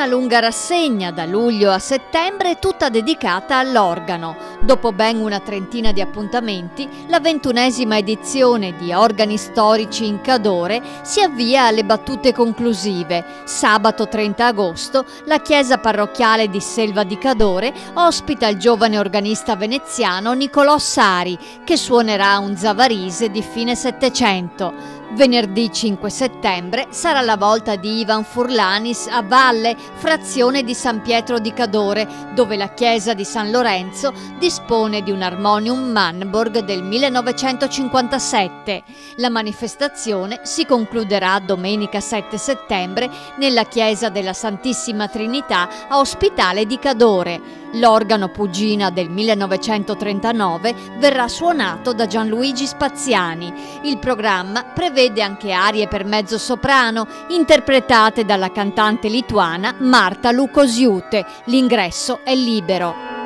Una lunga rassegna da luglio a settembre tutta dedicata all'organo. Dopo ben una trentina di appuntamenti, la ventunesima edizione di Organi Storici in Cadore si avvia alle battute conclusive. Sabato 30 agosto la chiesa parrocchiale di Selva di Cadore ospita il giovane organista veneziano Nicolò Sari che suonerà un zavarise di fine Settecento. Venerdì 5 settembre sarà la volta di Ivan Furlanis a Valle, frazione di San Pietro di Cadore, dove la chiesa di San Lorenzo dispone di un armonium Manborg del 1957. La manifestazione si concluderà domenica 7 settembre nella chiesa della Santissima Trinità a Ospitale di Cadore. L'organo Pugina del 1939 verrà suonato da Gianluigi Spaziani. Il programma prevede anche arie per mezzo soprano interpretate dalla cantante lituana Marta Lukosiute. L'ingresso è libero.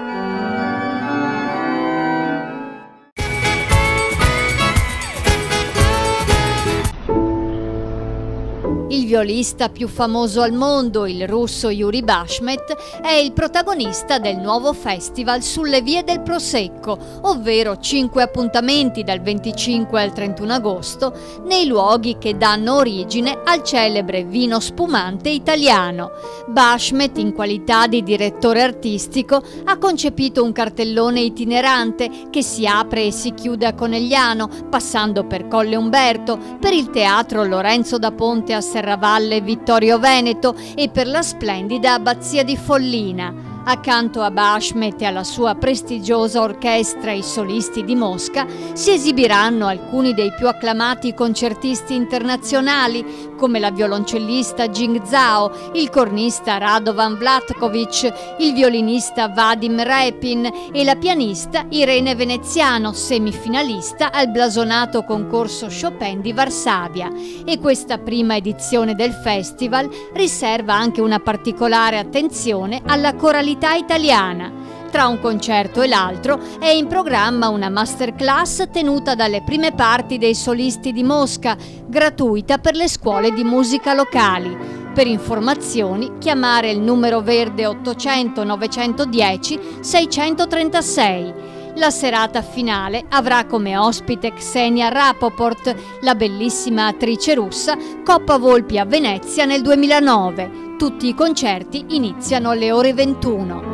Violista più famoso al mondo, il russo Yuri Bashmet, è il protagonista del nuovo festival sulle vie del Prosecco, ovvero cinque appuntamenti dal 25 al 31 agosto nei luoghi che danno origine al celebre vino spumante italiano. Bashmet, in qualità di direttore artistico, ha concepito un cartellone itinerante che si apre e si chiude a Conegliano, passando per Colle Umberto, per il teatro Lorenzo da Ponte a Serravalle Serravalle Vittorio Veneto e per la splendida abbazia di Follina. Accanto a Bashmet e alla sua prestigiosa orchestra I Solisti di Mosca si esibiranno alcuni dei più acclamati concertisti internazionali come la violoncellista Jing Zhao, il cornista Radovan Vlatkovic, il violinista Vadim Repin e la pianista Irene Veneziano, semifinalista al blasonato concorso Chopin di Varsavia. E questa prima edizione del festival riserva anche una particolare attenzione alla coralità italiana. Tra un concerto e l'altro è in programma una masterclass tenuta dalle prime parti dei solisti di Mosca, gratuita per le scuole di musica locali. Per informazioni chiamare il numero verde 800 910 636. La serata finale avrà come ospite Xenia Rapoport, la bellissima attrice russa, Coppa Volpi a Venezia nel 2009. Tutti i concerti iniziano alle ore 21.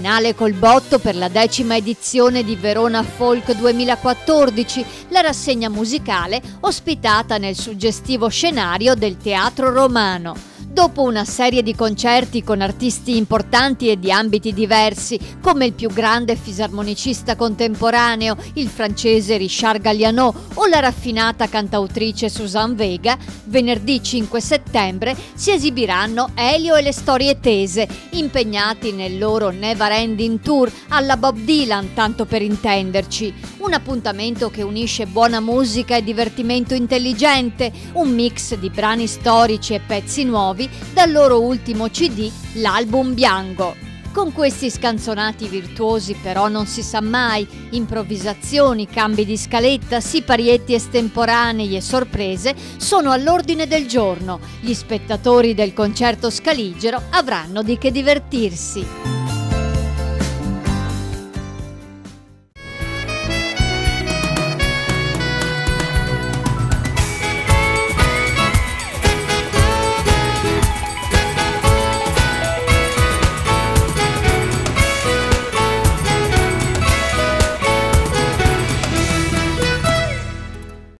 Finale col botto per la decima edizione di Verona Folk 2014, la rassegna musicale ospitata nel suggestivo scenario del Teatro Romano. Dopo una serie di concerti con artisti importanti e di ambiti diversi, come il più grande fisarmonicista contemporaneo, il francese Richard Galliano, o la raffinata cantautrice Suzanne Vega, venerdì 5 settembre si esibiranno Elio e le storie tese, impegnati nel loro Never Ending Tour alla Bob Dylan, tanto per intenderci. Un appuntamento che unisce buona musica e divertimento intelligente, un mix di brani storici e pezzi nuovi nuovi dal loro ultimo CD, l'album Bianco. Con questi scanzonati virtuosi però non si sa mai, improvvisazioni, cambi di scaletta, siparietti estemporanei e sorprese sono all'ordine del giorno. Gli spettatori del concerto scaligero avranno di che divertirsi.